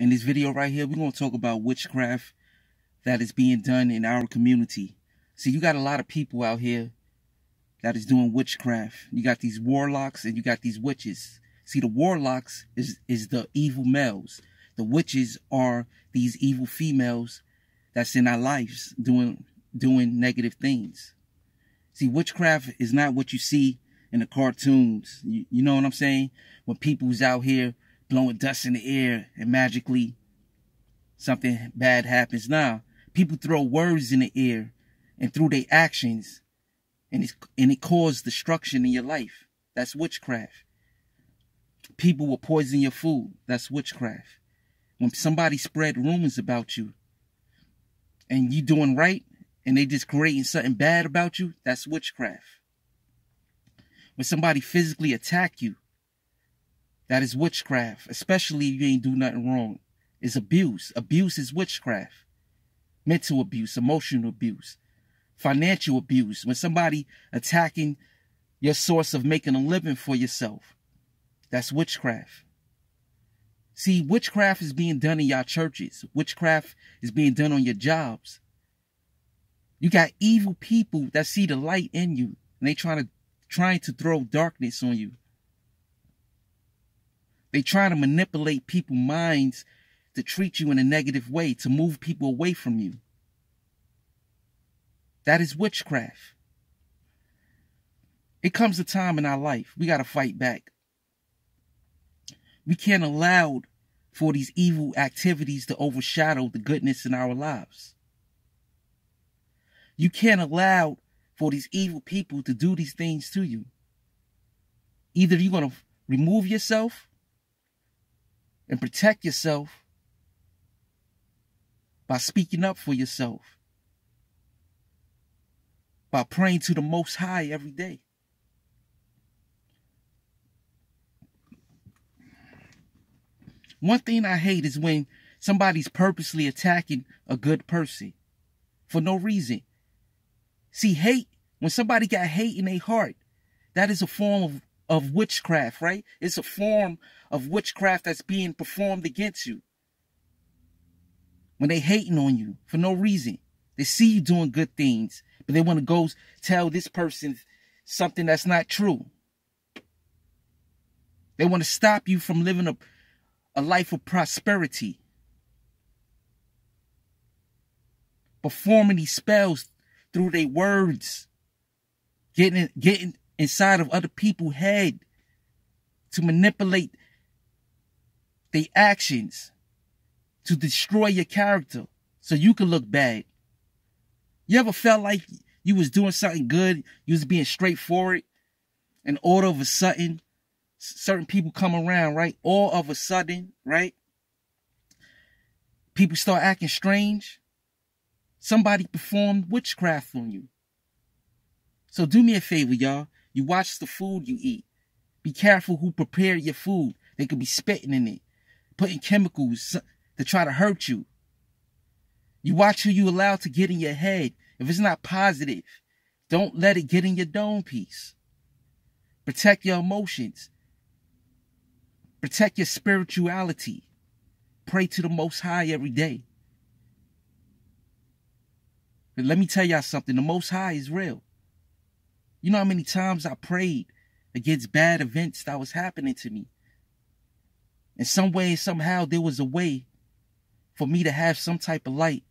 In this video right here, we're going to talk about witchcraft that is being done in our community. See, you got a lot of people out here that is doing witchcraft. You got these warlocks and you got these witches. See, the warlocks is, is the evil males. The witches are these evil females that's in our lives doing, doing negative things. See, witchcraft is not what you see in the cartoons. You, you know what I'm saying? When people's out here blowing dust in the air and magically something bad happens. Now, people throw words in the air and through their actions and it's, and it causes destruction in your life. That's witchcraft. People will poison your food. That's witchcraft. When somebody spread rumors about you and you doing right and they just creating something bad about you, that's witchcraft. When somebody physically attack you that is witchcraft, especially if you ain't do nothing wrong. It's abuse. Abuse is witchcraft. Mental abuse, emotional abuse, financial abuse. When somebody attacking your source of making a living for yourself, that's witchcraft. See, witchcraft is being done in y'all churches. Witchcraft is being done on your jobs. You got evil people that see the light in you and they trying to trying to throw darkness on you. They try to manipulate people's minds to treat you in a negative way, to move people away from you. That is witchcraft. It comes a time in our life we got to fight back. We can't allow for these evil activities to overshadow the goodness in our lives. You can't allow for these evil people to do these things to you. Either you're going to remove yourself and protect yourself by speaking up for yourself, by praying to the Most High every day. One thing I hate is when somebody's purposely attacking a good person for no reason. See, hate, when somebody got hate in their heart, that is a form of of witchcraft, right? It's a form of witchcraft that's being performed against you. When they hating on you for no reason. They see you doing good things, but they want to go tell this person something that's not true. They want to stop you from living a, a life of prosperity. Performing these spells through their words. Getting getting inside of other people's head to manipulate their actions to destroy your character so you can look bad. You ever felt like you was doing something good, you was being straightforward, and all of a sudden, certain people come around, right? All of a sudden, right? People start acting strange. Somebody performed witchcraft on you. So do me a favor, y'all. You watch the food you eat. Be careful who prepare your food. They could be spitting in it, putting chemicals to try to hurt you. You watch who you allow to get in your head. If it's not positive, don't let it get in your dome piece. Protect your emotions. Protect your spirituality. Pray to the Most High every day. But let me tell y'all something. The Most High is real. You know how many times I prayed against bad events that was happening to me. In some way, somehow, there was a way for me to have some type of light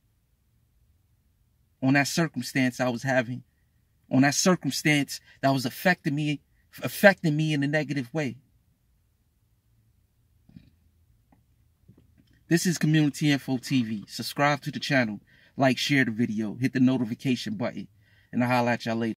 on that circumstance I was having, on that circumstance that was affecting me, affecting me in a negative way. This is Community Info TV. Subscribe to the channel, like, share the video, hit the notification button, and I'll holler at y'all later.